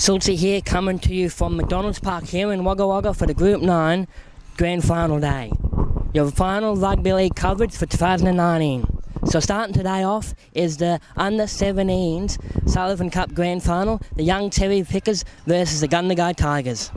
Schultzy here coming to you from McDonald's Park here in Wagga Wagga for the Group 9 Grand Final Day. Your final rugby league coverage for 2019. So starting today off is the under 17s Sullivan Cup Grand Final, the Young Cherry Pickers versus the Gundagai Tigers.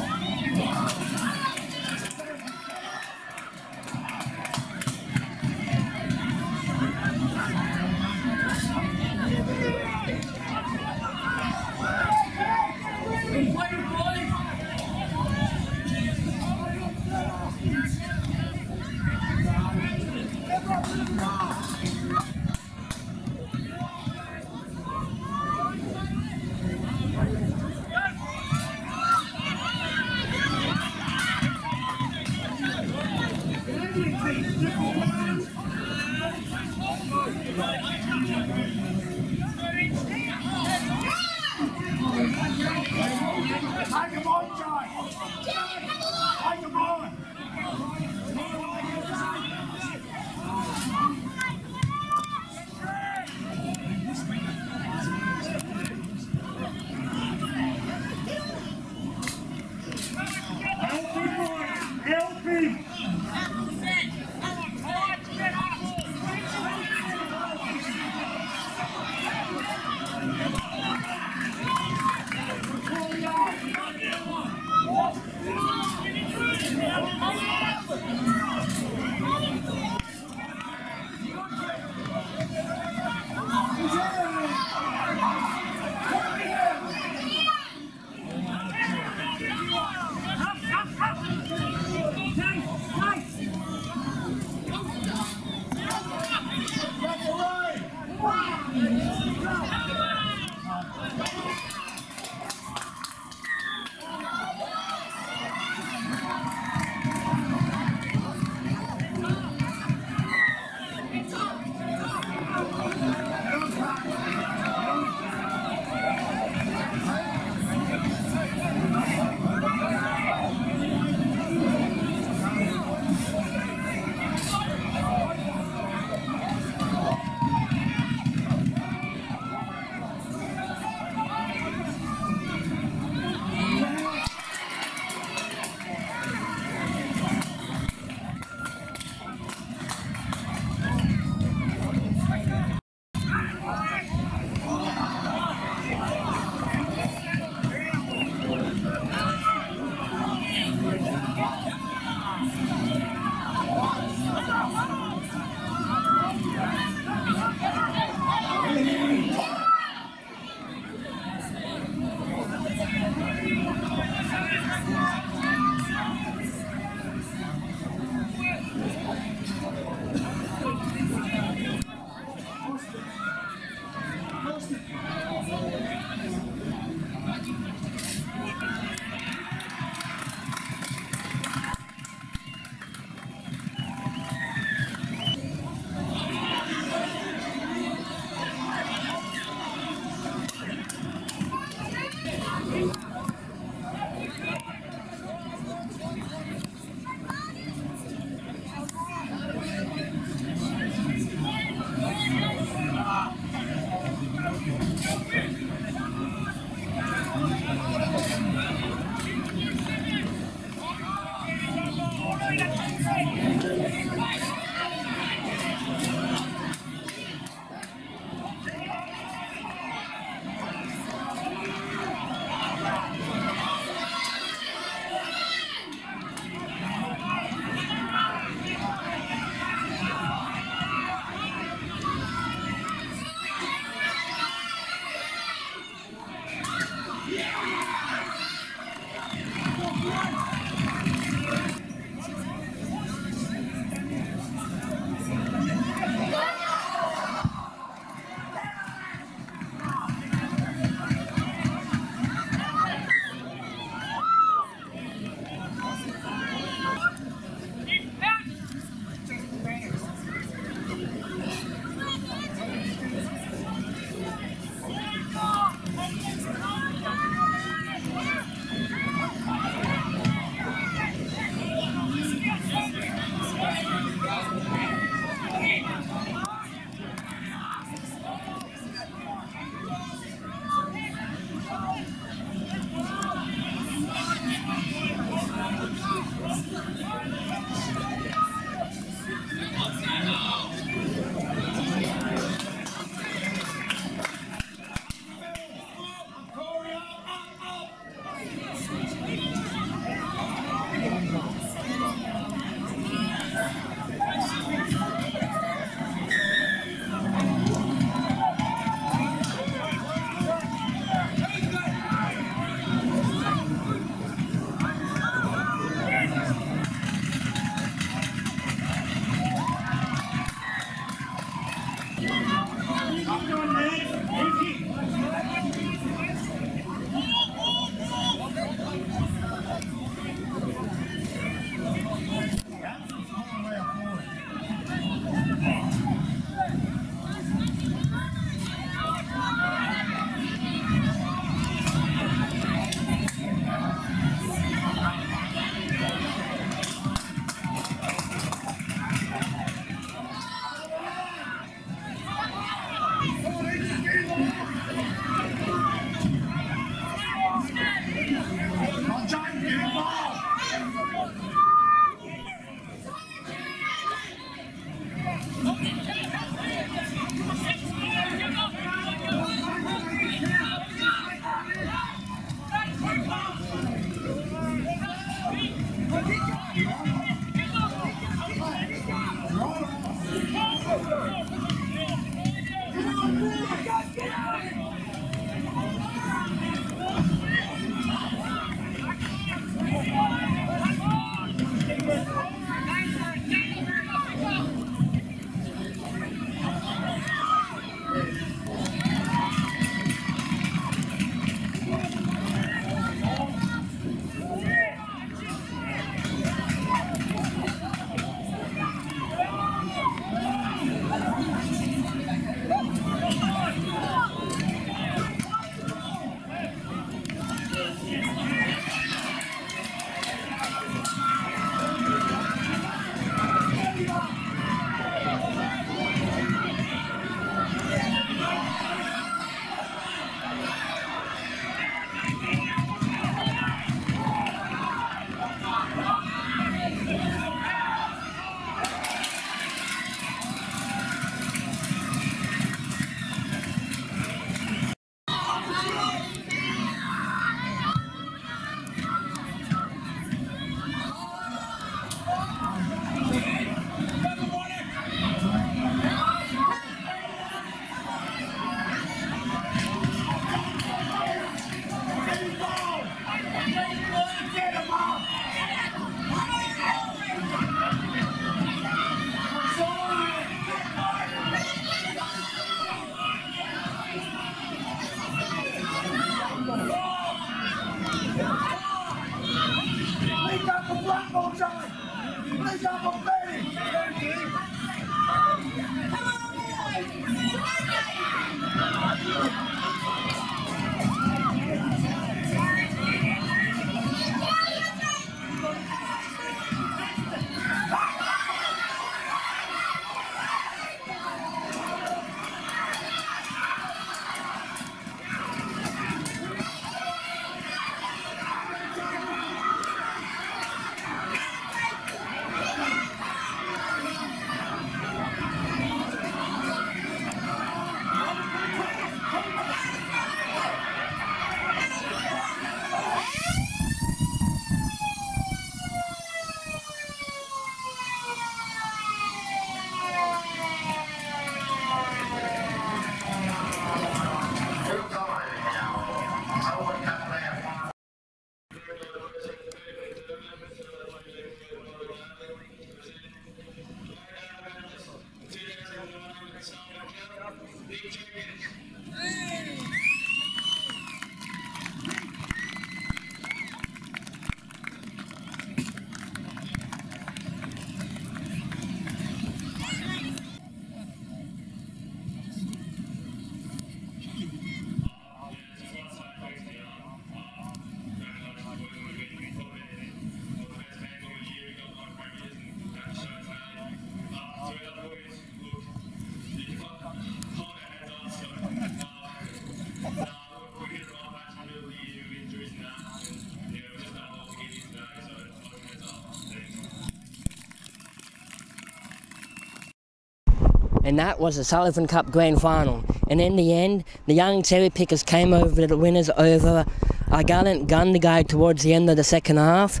And that was the Sullivan Cup Grand Final. And in the end, the young cherry pickers came over the winners over a gallant Gundagai towards the end of the second half.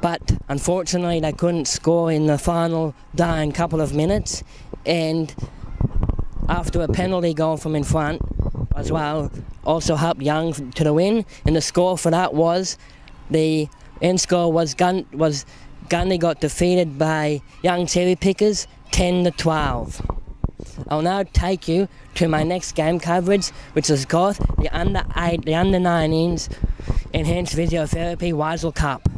But unfortunately, they couldn't score in the final dying couple of minutes. And after a penalty goal from in front as well, also helped Young to the win. And the score for that was the end score was Gun was Gundy got defeated by Young Cherry Pickers 10 to 12. I'll now take you to my next game coverage, which has got the under 8, the under 19s Enhanced Physiotherapy Weissel Cup.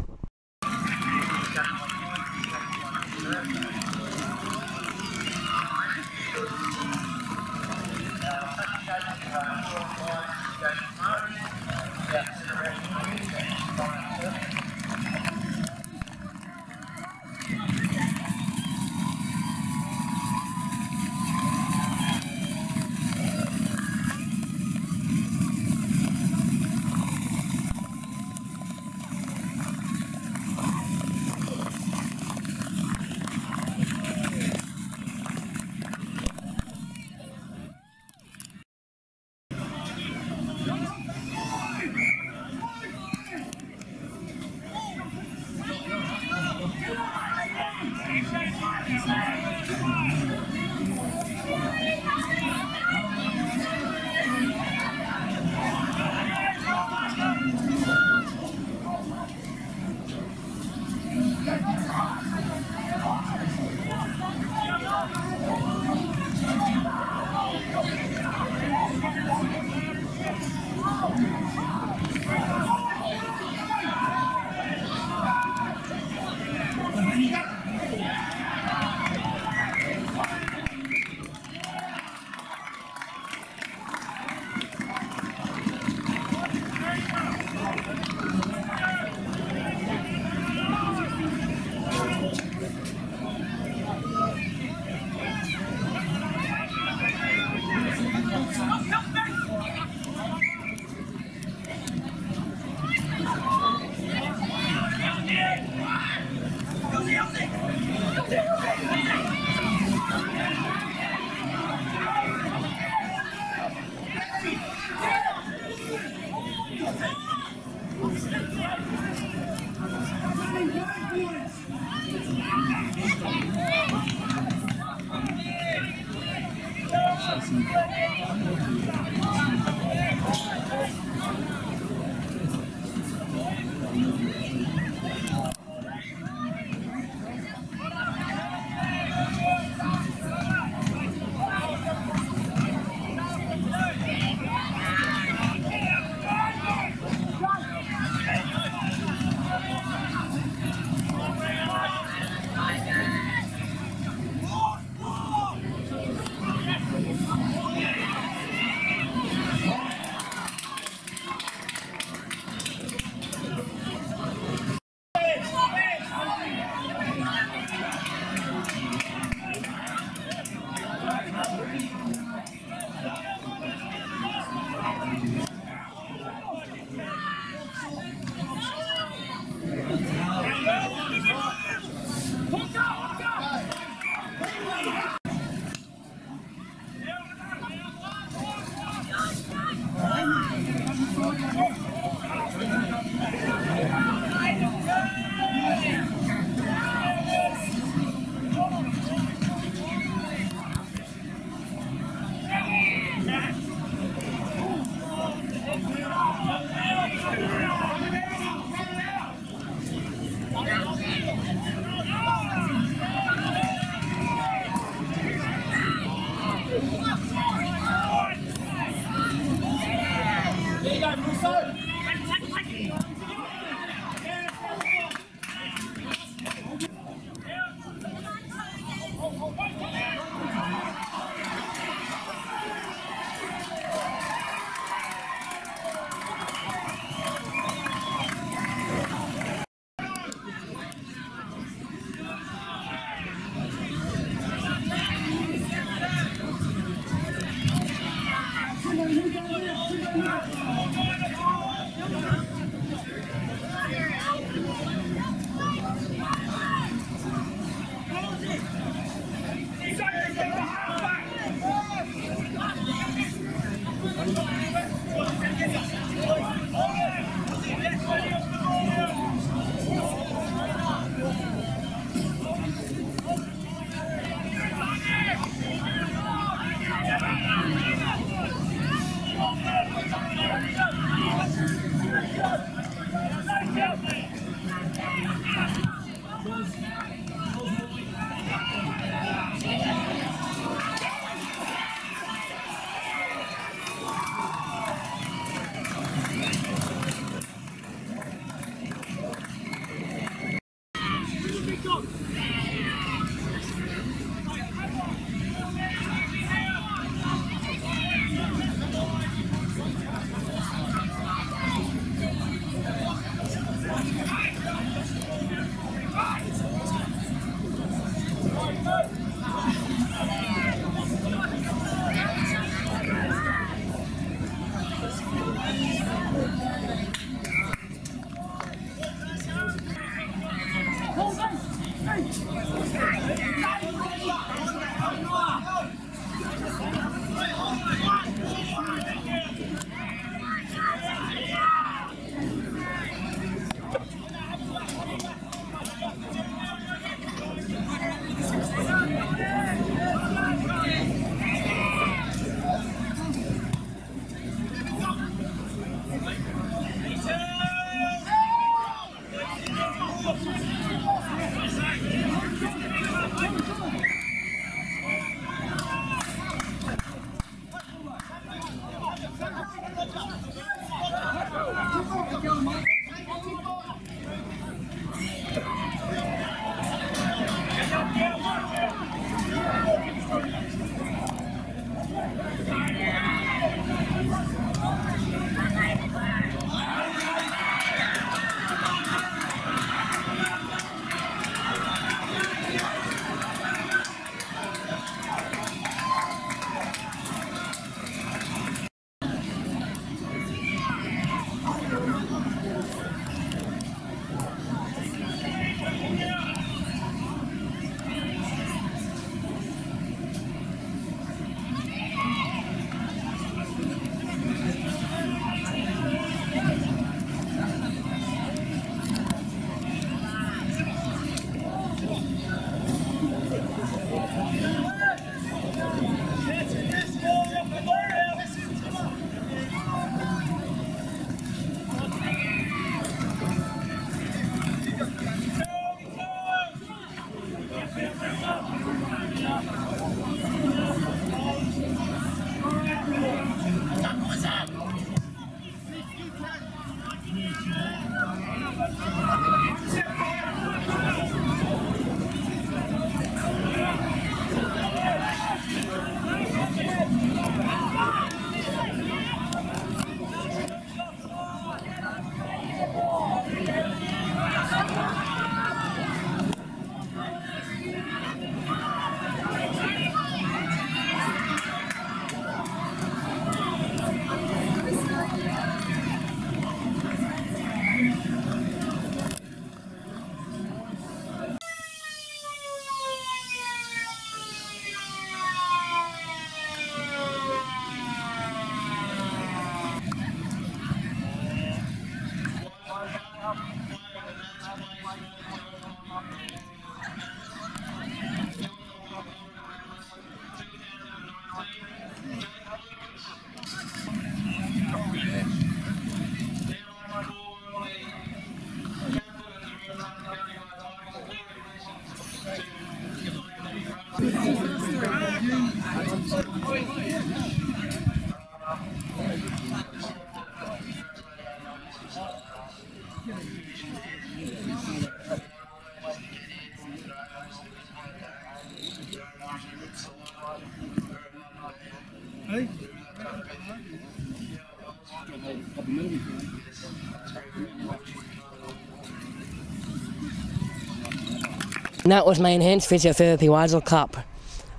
That was my enhanced physiotherapy Weissel Cup.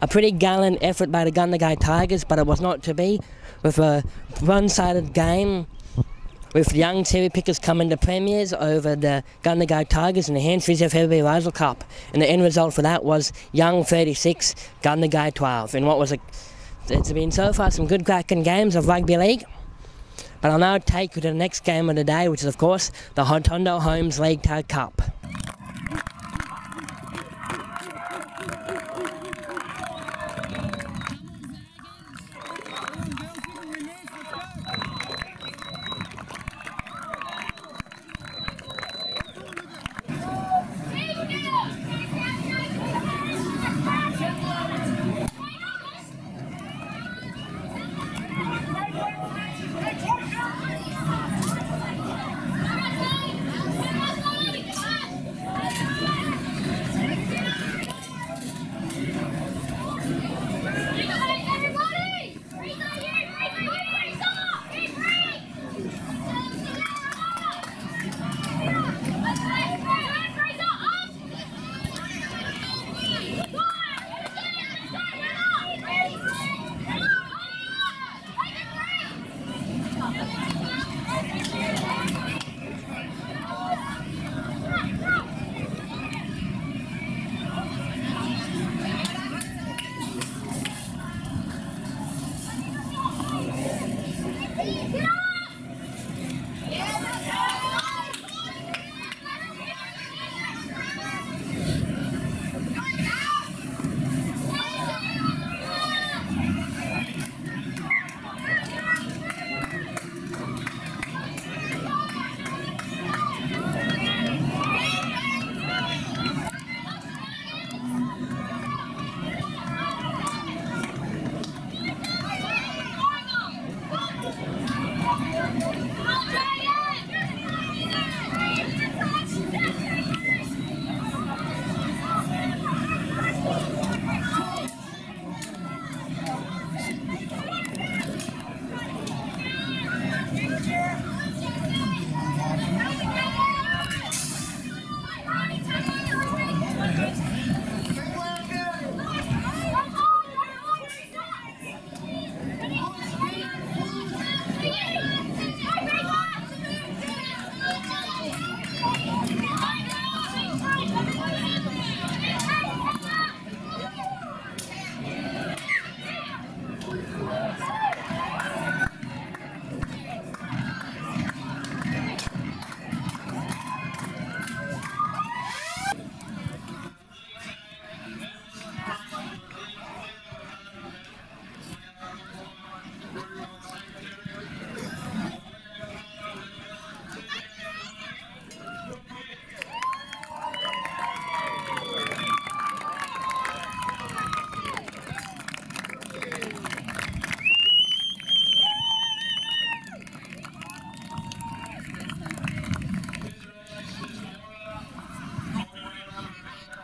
A pretty gallant effort by the Gundagai Tigers, but it was not to be. With a one-sided game, with young cherry pickers coming to premiers over the Gundagai Tigers in the Enhanced Physiotherapy Weissel Cup. And the end result for that was Young 36, Gundagai 12. And what was a, it's been so far some good cracking games of rugby league. But I'll now take you to the next game of the day, which is, of course, the Hotondo Homes League Tag Cup.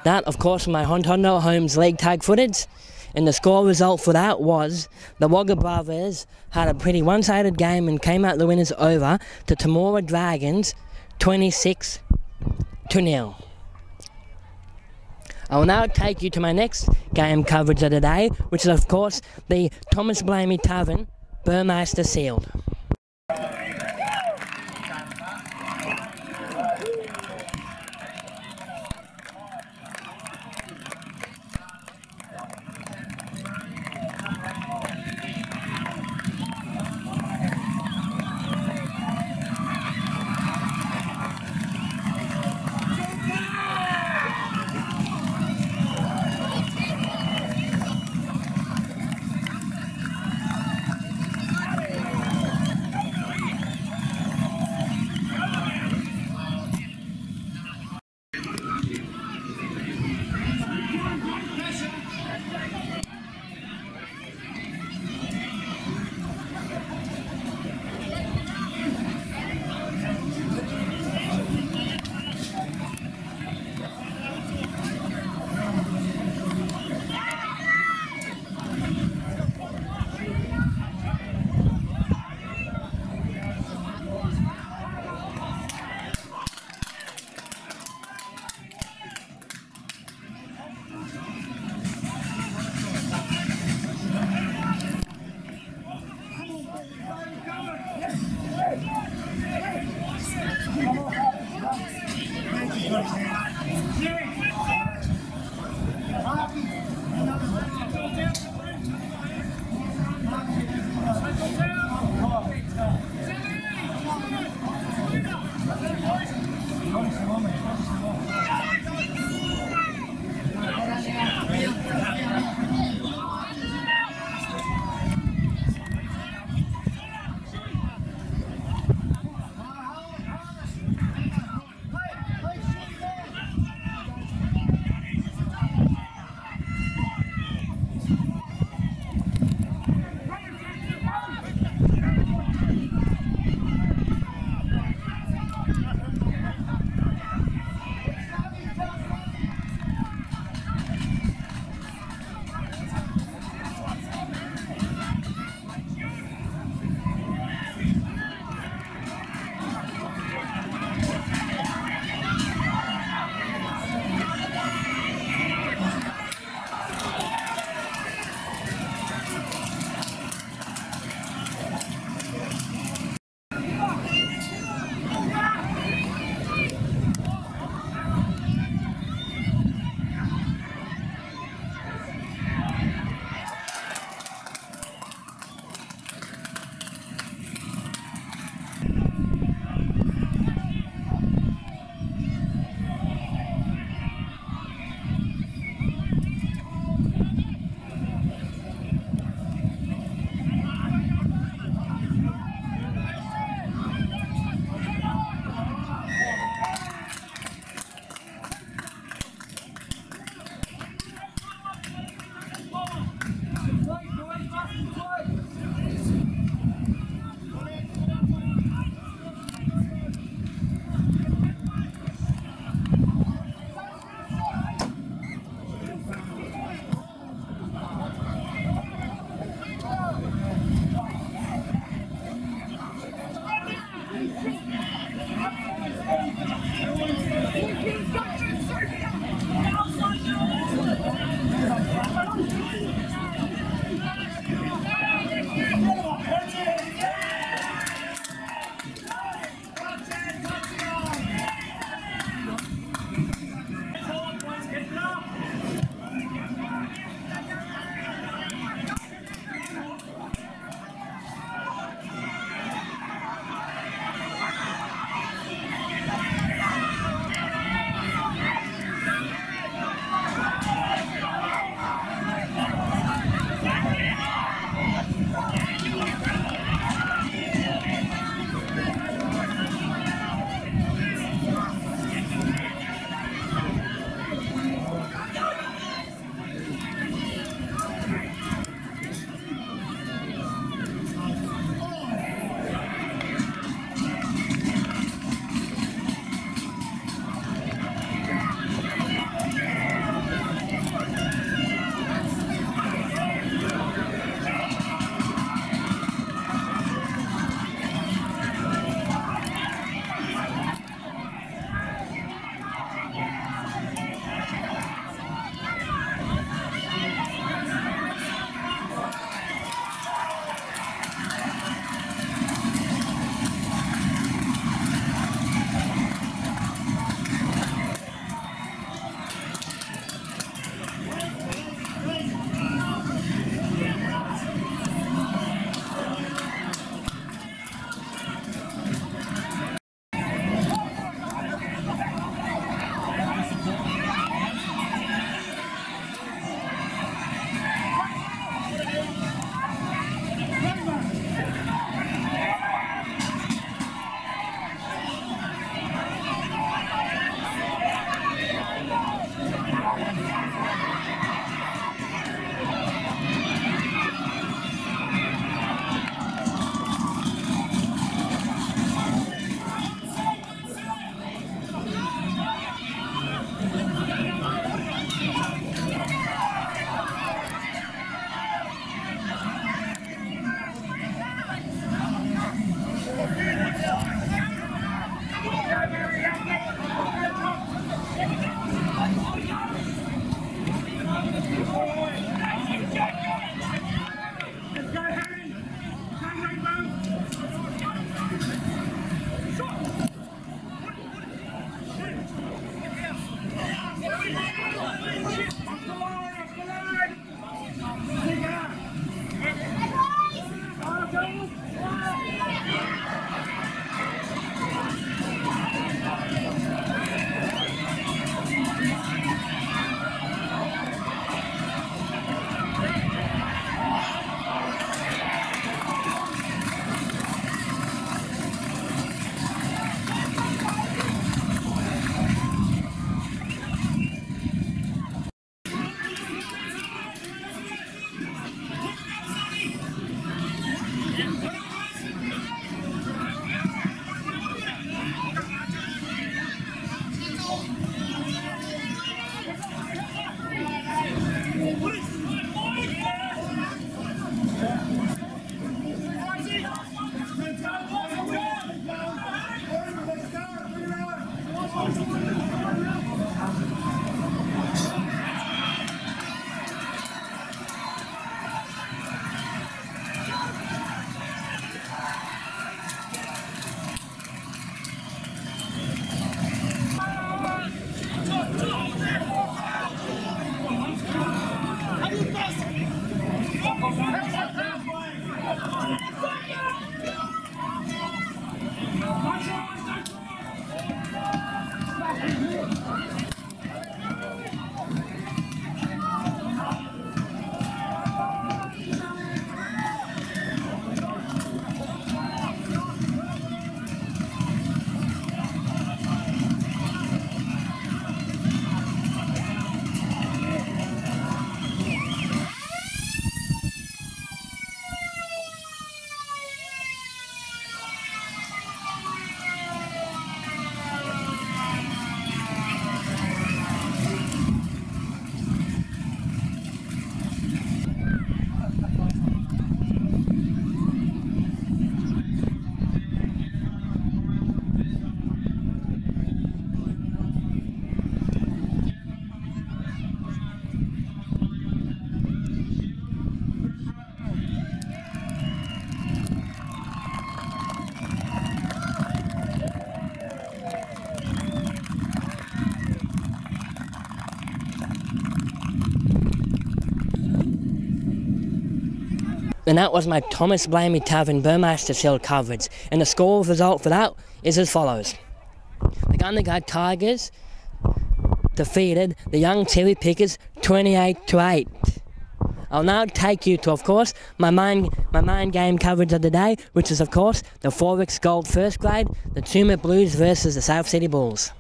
That, of course, my Hotondo Homes League tag footage. And the score result for that was the Wagga Brothers had a pretty one sided game and came out the winners over to Temora Dragons 26 to nil. I will now take you to my next game coverage of the day, which is, of course, the Thomas Blamey Tavern Burmeister Shield. And that was my Thomas Blamey Tavern Burmeister Shield coverage. And the score result for that is as follows. The Gundagai Tigers defeated the Young Cherry Pickers 28 to 8. I'll now take you to, of course, my main, my main game coverage of the day, which is, of course, the XXXX Gold First Grade, the Tumut Blues versus the South City Bulls.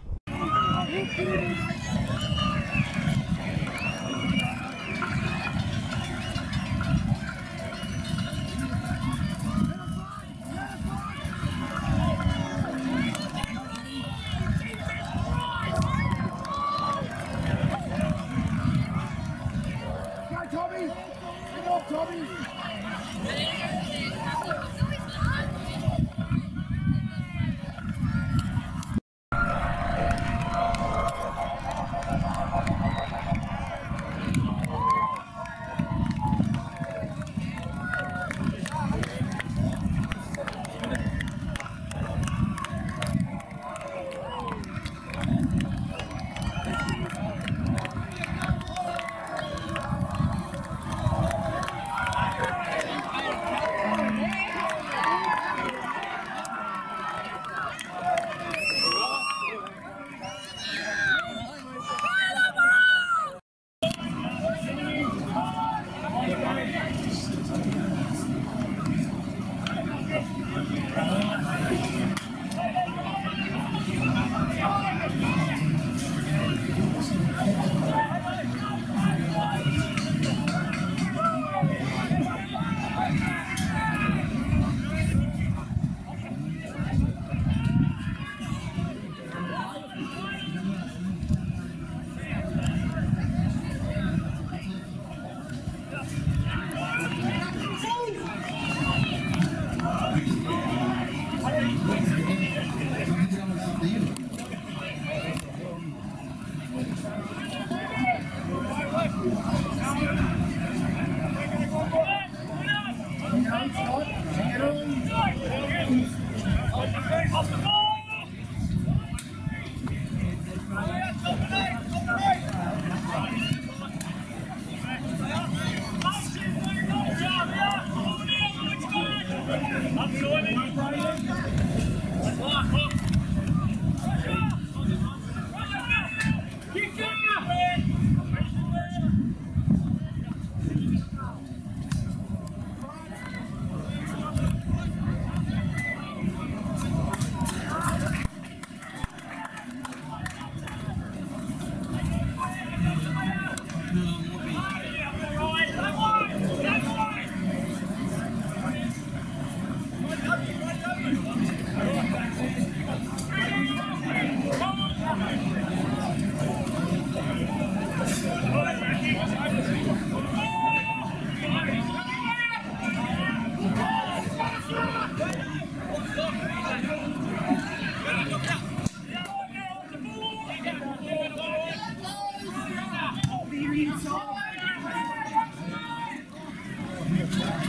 Yeah.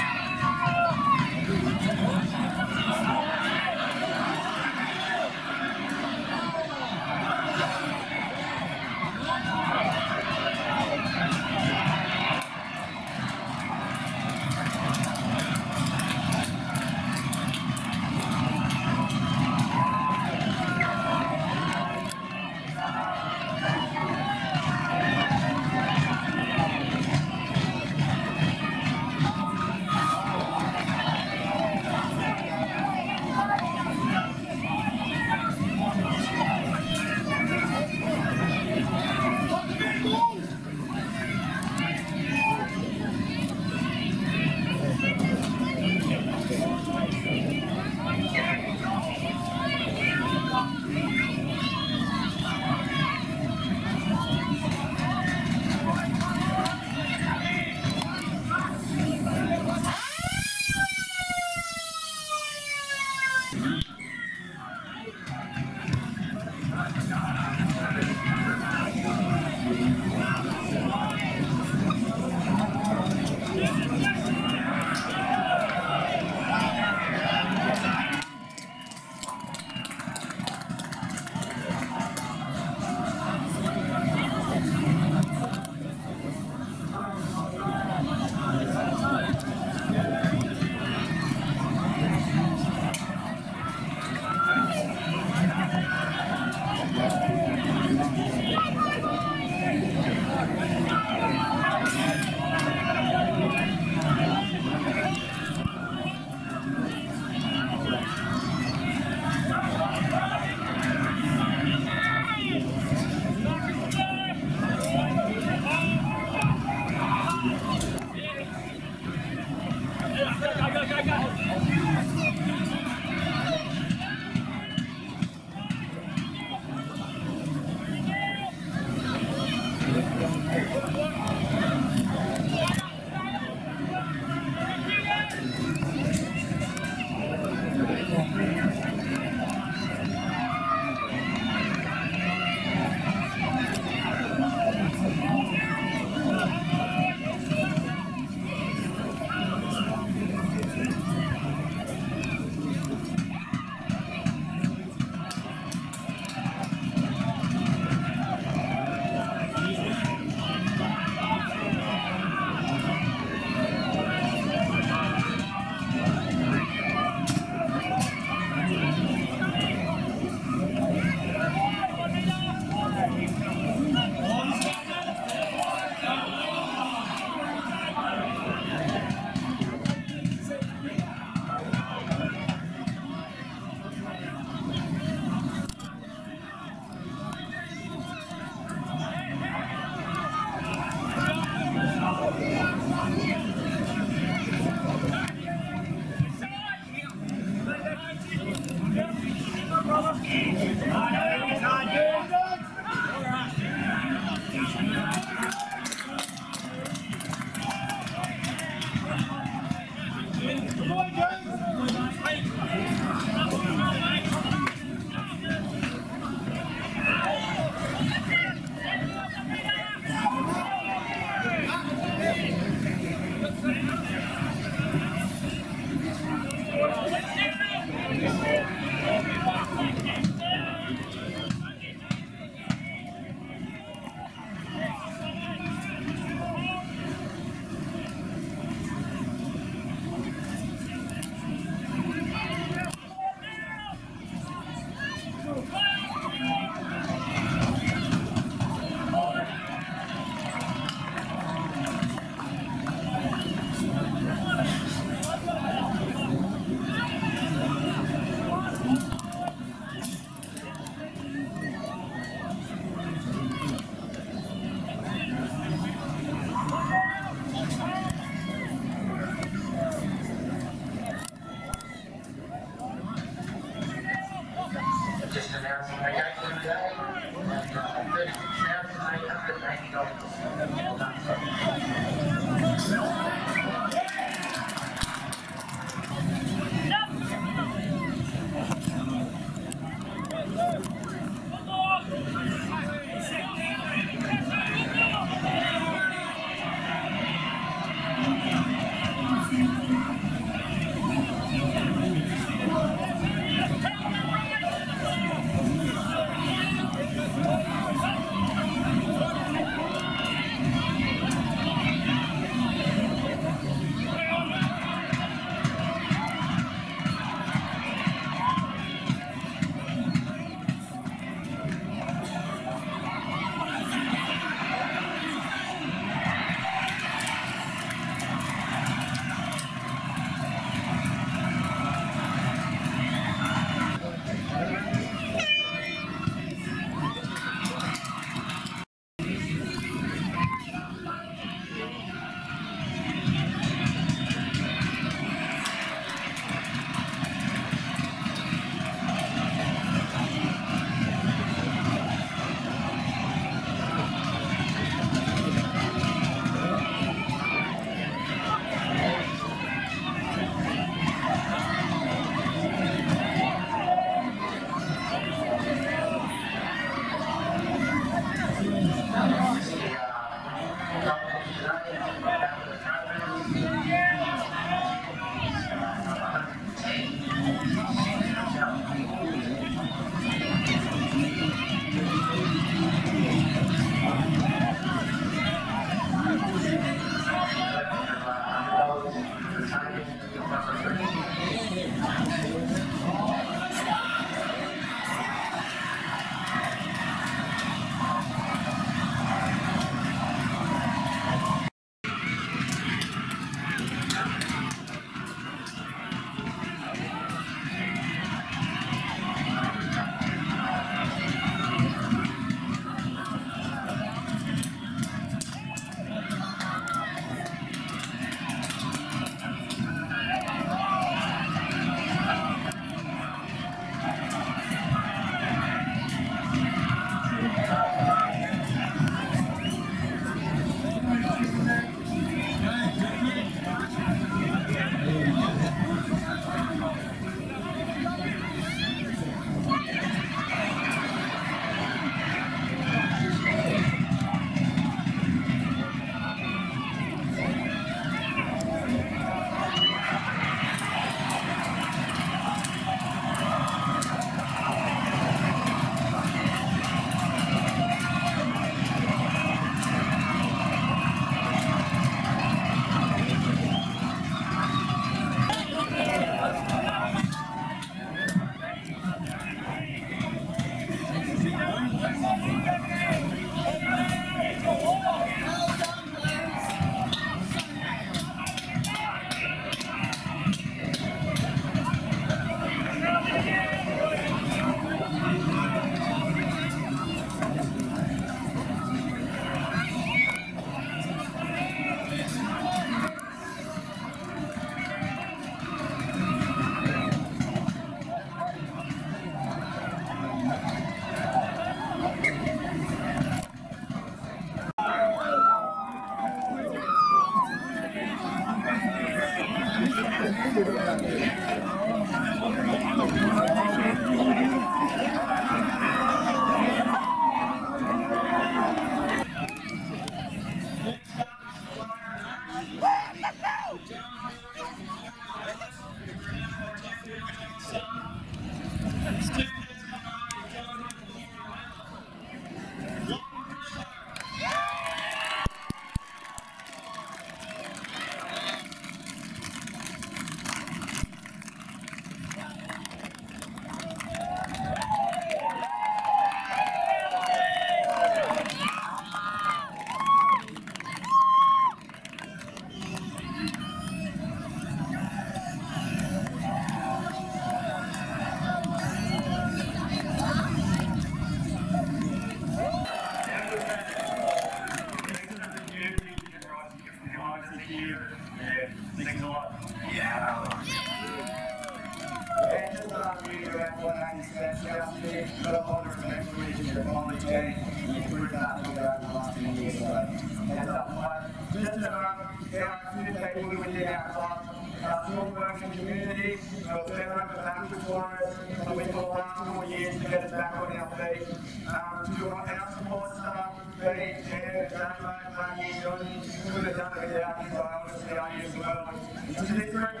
Community, so it's been over that for us, so we've got the last four years to get us back on our feet. Um, to our support staff, Pete, Ted, Damo, Maggie, Johnny, who have done it without you, but I as well. To this group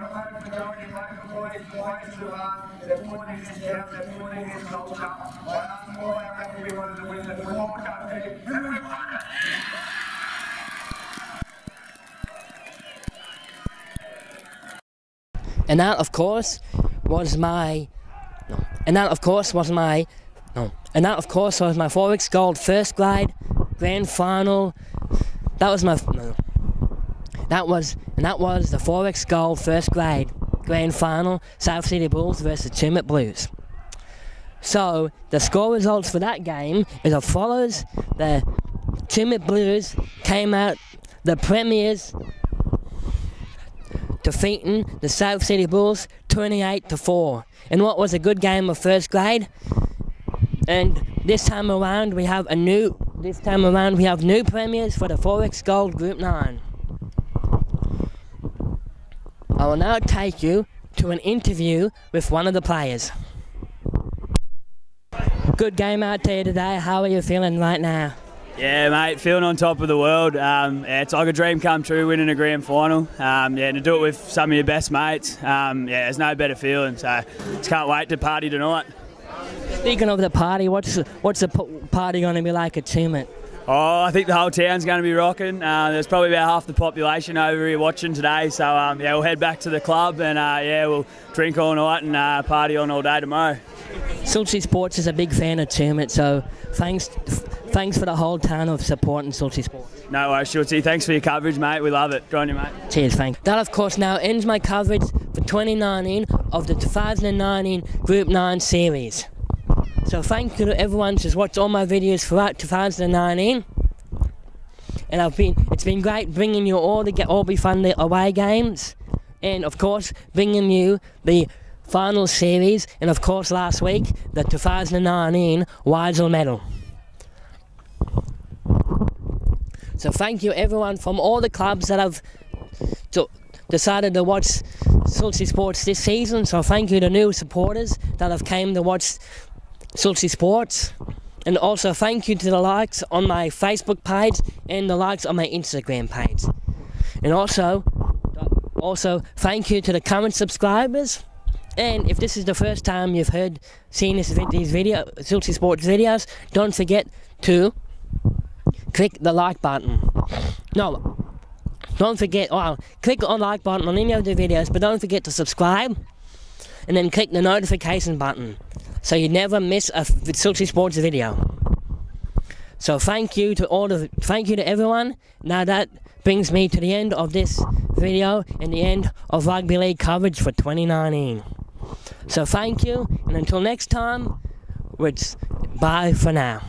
not having to go and that, of course, was my. No. And that, of course, was my. No. And that, of course, was my weeks gold first grade grand final. That was my. No. That was. And that was the weeks gold first grade grand final. South City Bulls versus Tumut Blues. So the score results for that game is as follows: the Tumut Blues came out the premiers defeating the South City Bulls 28 to 4 in what was a good game of first grade. And this time around we have a new this time around we have new premiers for the XXXX Gold Group 9. I will now take you to an interview with one of the players. Good game out there today. How are you feeling right now? Yeah, mate, feeling on top of the world. Um, yeah, it's like a dream come true winning a grand final. Um, yeah, to do it with some of your best mates. Um, yeah, there's no better feeling. So just can't wait to party tonight. Speaking of the party, what's what's the party going to be like at Tumut? Oh, I think the whole town's going to be rocking. Uh, there's probably about half the population over here watching today. So um, yeah, we'll head back to the club and uh, yeah, we'll drink all night and uh, party on all day tomorrow. Schultzy Sports is a big fan of Tumut, so thanks thanks for the whole town of supporting Schultzy Sports. No worries, Schultzy. Thanks for your coverage, mate. We love it. On you, mate. Cheers, thanks. That, of course, now ends my coverage for 2019 of the 2019 Group 9 series. So thank you to everyone who's watched all my videos throughout 2019. And I've been, it's been great bringing you all the be fun away games, and of course bringing you the final series, and of course last week the 2019 Weissel Medal. So thank you everyone from all the clubs that have decided to watch Schultzy Sports this season. So thank you to new supporters that have came to watch Schultzy Sports. And also thank you to the likes on my Facebook page and the likes on my Instagram page. And also also thank you to the current subscribers. And if this is the first time you've heard seen this, these video Schultzy Sports videos, don't forget to click the like button. No, don't forget, well, click on like button on any of the videos, but don't forget to subscribe and then click the notification button so you never miss a Schultzy Sports video. So thank you to all of thank you to everyone. Now that brings me to the end of this video and the end of rugby league coverage for 2019. So thank you, and until next time, it's bye for now.